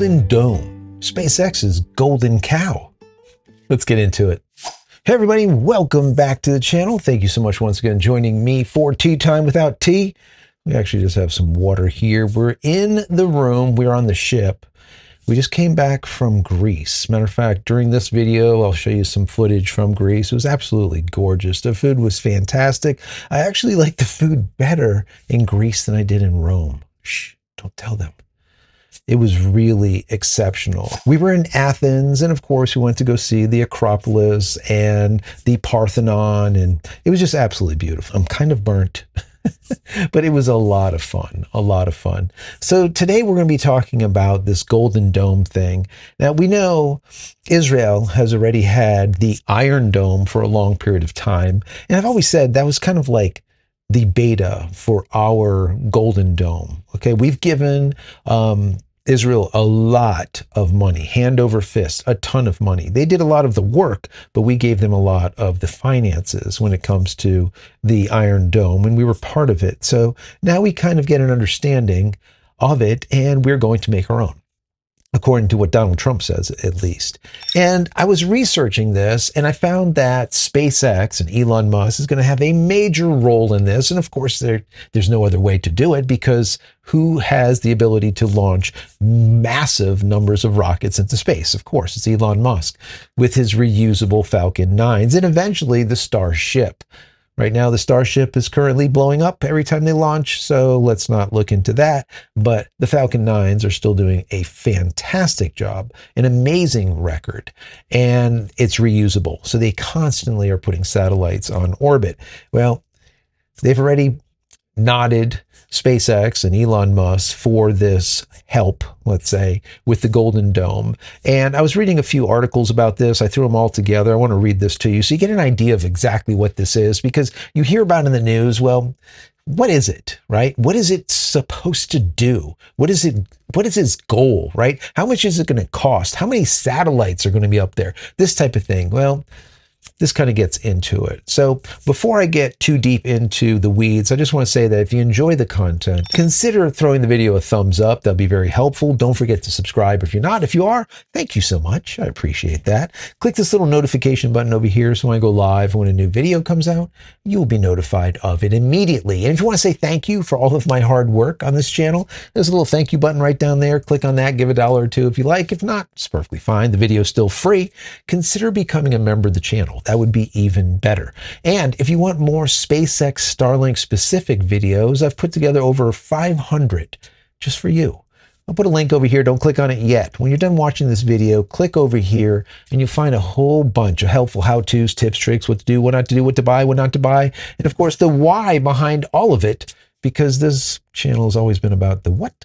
Golden Dome, SpaceX's Golden Cow. Let's get into it. Hey everybody, welcome back to the channel. Thank you so much once again joining me for Tea Time Without Tea. We actually just have some water here. We're in the room, we're on the ship. We just came back from Greece. Matter of fact, during this video, I'll show you some footage from Greece. It was absolutely gorgeous. The food was fantastic. I actually like the food better in Greece than I did in Rome. Shh, don't tell them. It was really exceptional. We were in Athens, and of course, we went to go see the Acropolis and the Parthenon, and it was just absolutely beautiful. I'm kind of burnt. but it was a lot of fun, a lot of fun. So today we're going to be talking about this Golden Dome thing. Now we know Israel has already had the Iron Dome for a long period of time. And I've always said that was kind of like the beta for our Golden Dome. Okay, we've given um, Israel a lot of money, hand over fist, a ton of money. They did a lot of the work, but we gave them a lot of the finances when it comes to the Iron Dome, and we were part of it. So now we kind of get an understanding of it, and we're going to make our own according to what Donald Trump says, at least. And I was researching this and I found that SpaceX and Elon Musk is going to have a major role in this. And of course, there, there's no other way to do it because who has the ability to launch massive numbers of rockets into space? Of course, it's Elon Musk with his reusable Falcon 9s and eventually the Starship. Right now, the Starship is currently blowing up every time they launch, so let's not look into that. But the Falcon 9s are still doing a fantastic job, an amazing record, and it's reusable. So they constantly are putting satellites on orbit. Well, they've already nodded SpaceX and Elon Musk for this help, let's say, with the Golden Dome. And I was reading a few articles about this. I threw them all together. I want to read this to you so you get an idea of exactly what this is because you hear about in the news, well, what is it, right? What is it supposed to do? What is it? What is its goal, right? How much is it going to cost? How many satellites are going to be up there? This type of thing. Well, this kind of gets into it. So before I get too deep into the weeds, I just want to say that if you enjoy the content, consider throwing the video a thumbs up. That'll be very helpful. Don't forget to subscribe if you're not. If you are, thank you so much. I appreciate that. Click this little notification button over here so when I go live, when a new video comes out, you'll be notified of it immediately. And if you want to say thank you for all of my hard work on this channel, there's a little thank you button right down there. Click on that, give a dollar or two if you like. If not, it's perfectly fine. The video is still free. Consider becoming a member of the channel that would be even better. And if you want more SpaceX Starlink specific videos, I've put together over 500 just for you. I'll put a link over here. Don't click on it yet. When you're done watching this video, click over here and you'll find a whole bunch of helpful how-tos, tips, tricks, what to do, what not to do, what to buy, what not to buy, and of course the why behind all of it, because this channel has always been about the what,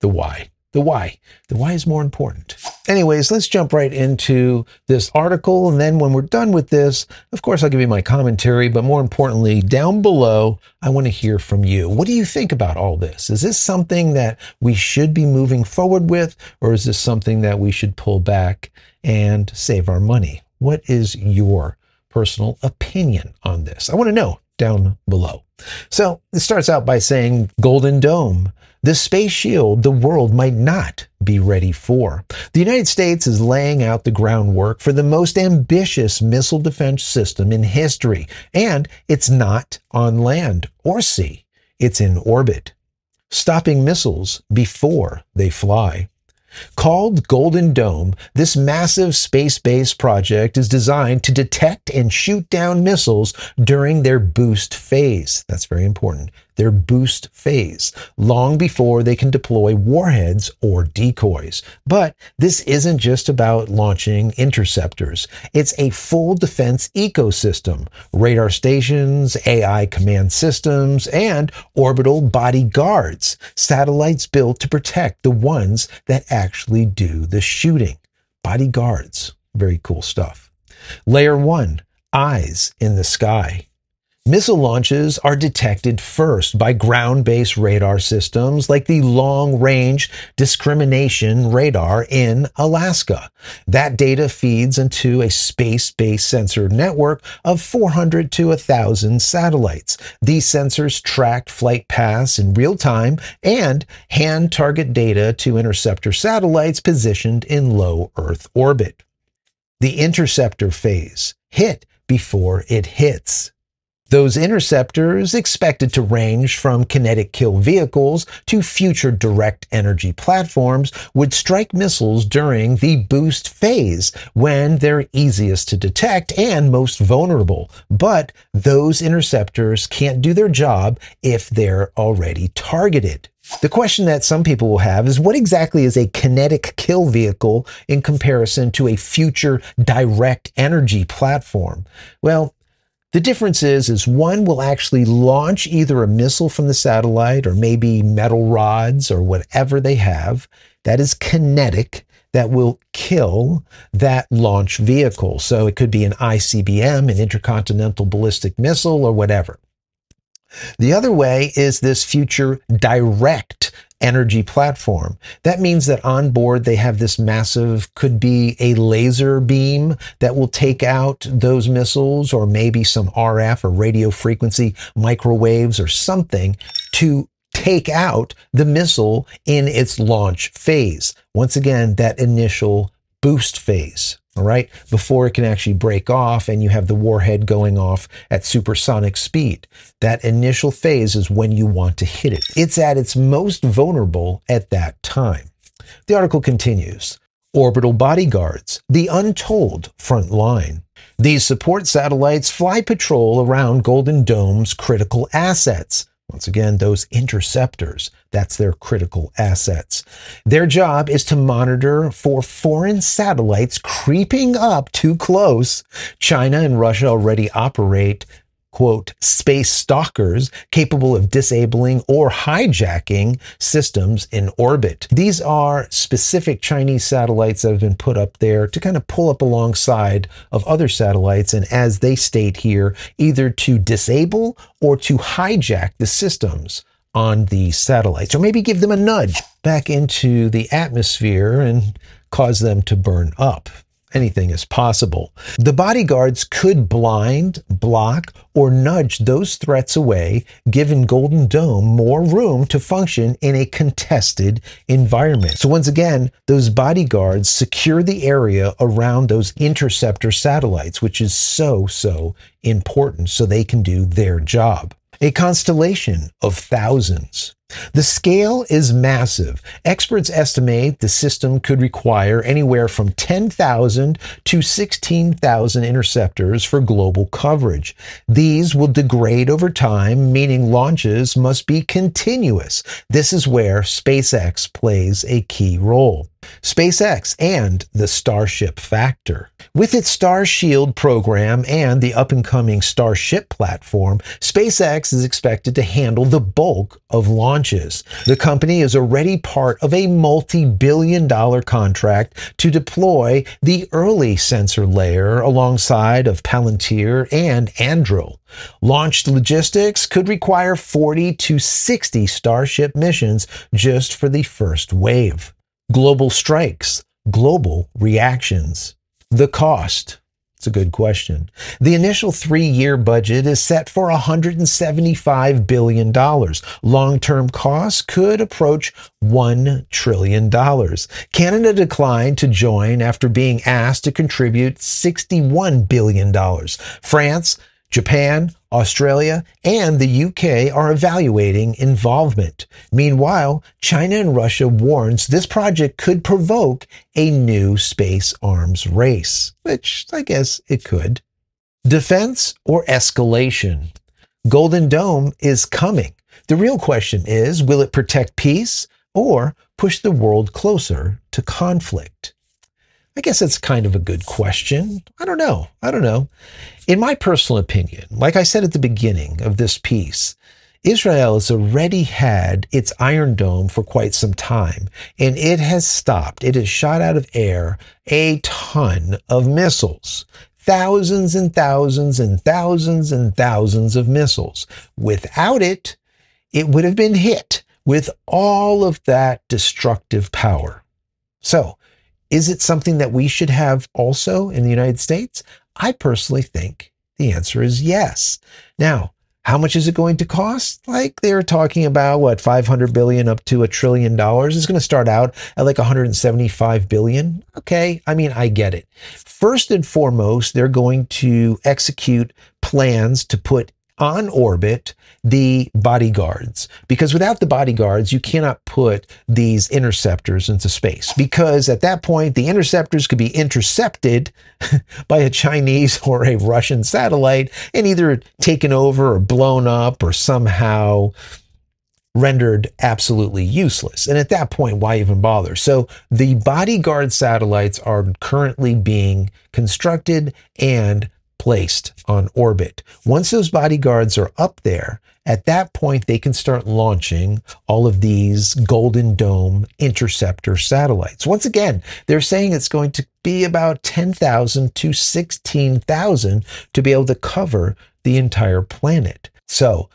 the why. The why. The why is more important. Anyways, let's jump right into this article. And then when we're done with this, of course, I'll give you my commentary. But more importantly, down below, I want to hear from you. What do you think about all this? Is this something that we should be moving forward with? Or is this something that we should pull back and save our money? What is your personal opinion on this? I want to know down below. So it starts out by saying Golden Dome the space shield the world might not be ready for. The United States is laying out the groundwork for the most ambitious missile defense system in history, and it's not on land or sea. It's in orbit, stopping missiles before they fly. Called Golden Dome, this massive space-based project is designed to detect and shoot down missiles during their boost phase. That's very important their boost phase, long before they can deploy warheads or decoys. But this isn't just about launching interceptors. It's a full defense ecosystem, radar stations, AI command systems, and orbital bodyguards, satellites built to protect the ones that actually do the shooting. Bodyguards. Very cool stuff. Layer one, eyes in the sky. Missile launches are detected first by ground based radar systems like the Long Range Discrimination Radar in Alaska. That data feeds into a space based sensor network of 400 to 1,000 satellites. These sensors track flight paths in real time and hand target data to interceptor satellites positioned in low Earth orbit. The interceptor phase hit before it hits. Those interceptors expected to range from kinetic kill vehicles to future direct energy platforms would strike missiles during the boost phase when they're easiest to detect and most vulnerable. But those interceptors can't do their job if they're already targeted. The question that some people will have is what exactly is a kinetic kill vehicle in comparison to a future direct energy platform? Well, the difference is, is one will actually launch either a missile from the satellite or maybe metal rods or whatever they have that is kinetic that will kill that launch vehicle. So it could be an ICBM, an intercontinental ballistic missile, or whatever. The other way is this future direct energy platform. That means that on board they have this massive, could be a laser beam that will take out those missiles or maybe some RF or radio frequency microwaves or something to take out the missile in its launch phase. Once again, that initial boost phase all right, before it can actually break off and you have the warhead going off at supersonic speed. That initial phase is when you want to hit it. It's at its most vulnerable at that time. The article continues. Orbital bodyguards, the untold front line. These support satellites fly patrol around Golden Dome's critical assets, once again, those interceptors, that's their critical assets. Their job is to monitor for foreign satellites creeping up too close. China and Russia already operate quote, space stalkers capable of disabling or hijacking systems in orbit. These are specific Chinese satellites that have been put up there to kind of pull up alongside of other satellites. And as they state here, either to disable or to hijack the systems on the satellites, or maybe give them a nudge back into the atmosphere and cause them to burn up anything is possible. The bodyguards could blind, block, or nudge those threats away, giving Golden Dome more room to function in a contested environment. So once again, those bodyguards secure the area around those interceptor satellites, which is so, so important so they can do their job. A constellation of thousands. The scale is massive. Experts estimate the system could require anywhere from 10,000 to 16,000 interceptors for global coverage. These will degrade over time, meaning launches must be continuous. This is where SpaceX plays a key role. SpaceX and the Starship Factor. With its Starshield program and the up and coming Starship platform, SpaceX is expected to handle the bulk of launches. The company is already part of a multi billion dollar contract to deploy the early sensor layer alongside of Palantir and Anduril. Launched logistics could require 40 to 60 Starship missions just for the first wave global strikes, global reactions. The cost. It's a good question. The initial three year budget is set for $175 billion. Long term costs could approach $1 trillion. Canada declined to join after being asked to contribute $61 billion. France Japan, Australia, and the UK are evaluating involvement. Meanwhile, China and Russia warns this project could provoke a new space arms race, which I guess it could. Defense or escalation? Golden Dome is coming. The real question is, will it protect peace or push the world closer to conflict? I guess that's kind of a good question. I don't know. I don't know. In my personal opinion, like I said at the beginning of this piece, Israel has already had its Iron Dome for quite some time, and it has stopped. It has shot out of air a ton of missiles thousands and thousands and thousands and thousands of missiles. Without it, it would have been hit with all of that destructive power. So, is it something that we should have also in the United States? I personally think the answer is yes. Now, how much is it going to cost? Like they're talking about what 500 billion up to a trillion dollars. It's going to start out at like 175 billion. Okay, I mean I get it. First and foremost, they're going to execute plans to put on orbit the bodyguards because without the bodyguards you cannot put these interceptors into space because at that point the interceptors could be intercepted by a Chinese or a Russian satellite and either taken over or blown up or somehow rendered absolutely useless. And at that point, why even bother? So the bodyguard satellites are currently being constructed and placed on orbit. Once those bodyguards are up there, at that point, they can start launching all of these Golden Dome interceptor satellites. Once again, they're saying it's going to be about 10,000 to 16,000 to be able to cover the entire planet. So,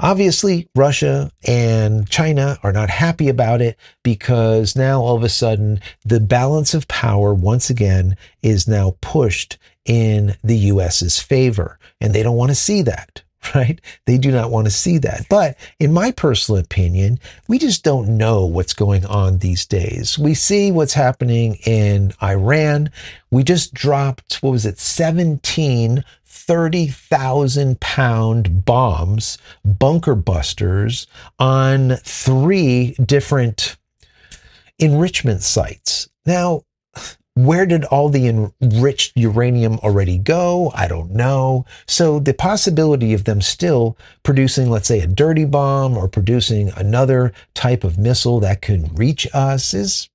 Obviously, Russia and China are not happy about it because now all of a sudden the balance of power once again is now pushed in the US's favor. And they don't want to see that, right? They do not want to see that. But in my personal opinion, we just don't know what's going on these days. We see what's happening in Iran. We just dropped, what was it, 17 30,000 pound bombs, bunker busters on three different enrichment sites. Now, where did all the enriched uranium already go? I don't know. So the possibility of them still producing, let's say, a dirty bomb or producing another type of missile that can reach us is,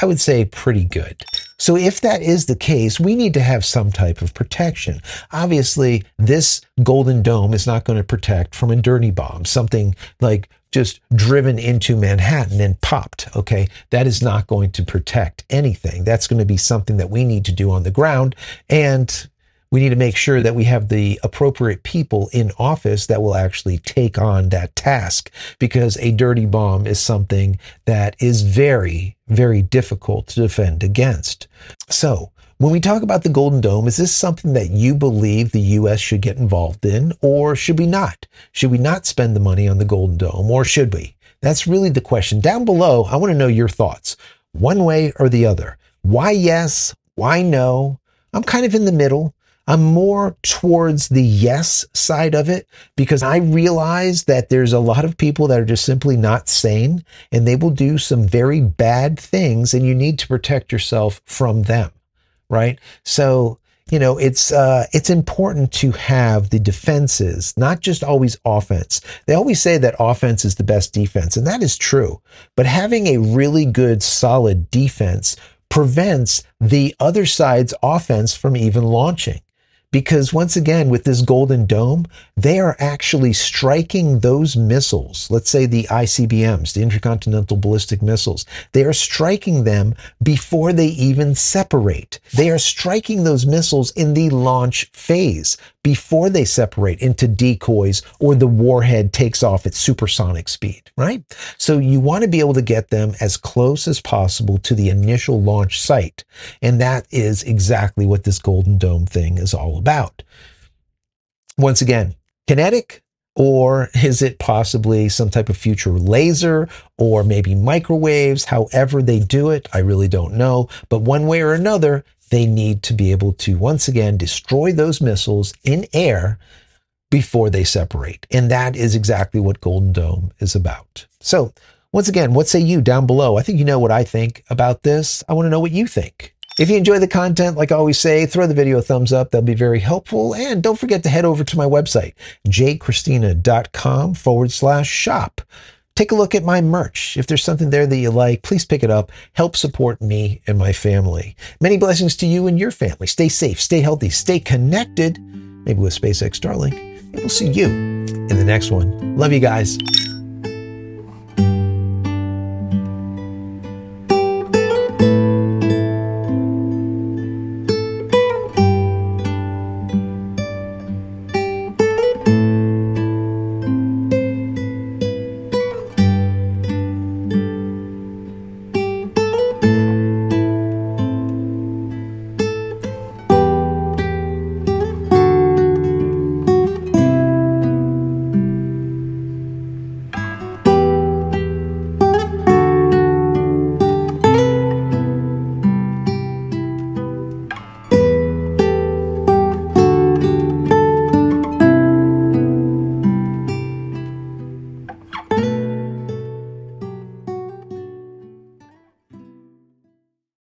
I would say, pretty good. So if that is the case, we need to have some type of protection. Obviously, this Golden Dome is not going to protect from a dirty bomb, something like just driven into Manhattan and popped. Okay. That is not going to protect anything. That's going to be something that we need to do on the ground. And we need to make sure that we have the appropriate people in office that will actually take on that task because a dirty bomb is something that is very, very difficult to defend against. So, when we talk about the Golden Dome, is this something that you believe the U.S. should get involved in, or should we not? Should we not spend the money on the Golden Dome, or should we? That's really the question. Down below, I want to know your thoughts, one way or the other. Why yes? Why no? I'm kind of in the middle. I'm more towards the yes side of it because I realize that there's a lot of people that are just simply not sane and they will do some very bad things and you need to protect yourself from them right? So, you know, it's uh, it's important to have the defenses, not just always offense. They always say that offense is the best defense, and that is true. But having a really good, solid defense prevents the other side's offense from even launching. Because once again, with this Golden Dome, they are actually striking those missiles, let's say the ICBMs, the intercontinental ballistic missiles, they are striking them before they even separate. They are striking those missiles in the launch phase before they separate into decoys or the warhead takes off at supersonic speed, right? So you want to be able to get them as close as possible to the initial launch site. And that is exactly what this Golden Dome thing is all about. Once again, kinetic, or is it possibly some type of future laser or maybe microwaves? However, they do it, I really don't know. But one way or another, they need to be able to once again destroy those missiles in air before they separate. And that is exactly what Golden Dome is about. So, once again, what say you down below? I think you know what I think about this. I want to know what you think. If you enjoy the content, like I always say, throw the video a thumbs up. That'll be very helpful. And don't forget to head over to my website, jcristina.com forward slash shop take a look at my merch. If there's something there that you like, please pick it up. Help support me and my family. Many blessings to you and your family. Stay safe, stay healthy, stay connected, maybe with SpaceX Starlink. And we'll see you in the next one. Love you guys.